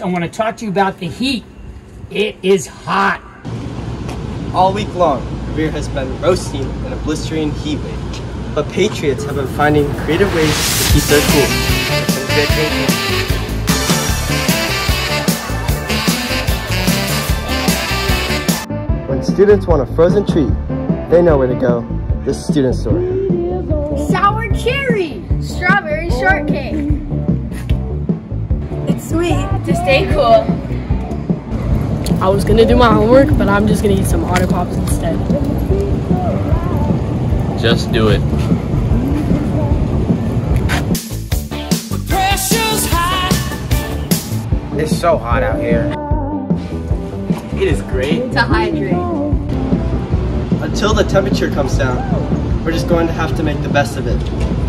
I want to talk to you about the heat. It is hot. All week long, Revere has been roasting in a blistering heat wave. But Patriots have been finding creative ways to keep their cool. Some good drinking. When students want a frozen treat, they know where to go. The student store. Sour cherry, strawberry shortcake. It's sweet to stay cool. I was gonna do my homework, but I'm just gonna eat some Otter Pops instead. Just do it. It's so hot out here. It is great. To hydrate. Until the temperature comes down, we're just going to have to make the best of it.